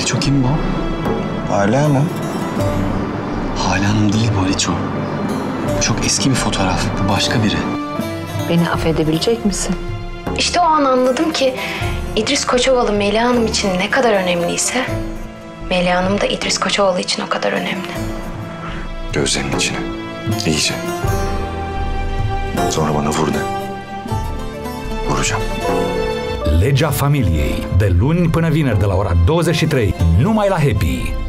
Aliço kim bu? Hale Hanım. Hale Hanım değil bu Aliço. Bu çok eski bir fotoğraf. Bu başka biri. Beni affedebilecek misin? İşte o an anladım ki İdris Koçovalı Melih Hanım için ne kadar önemliyse Melih Hanım da İdris Koçovalı için o kadar önemli. Gözlerinin içine. İyice. Sonra bana vur de. Vuracağım. Legea familiei, de luni până vineri de la ora 23, numai la Happy.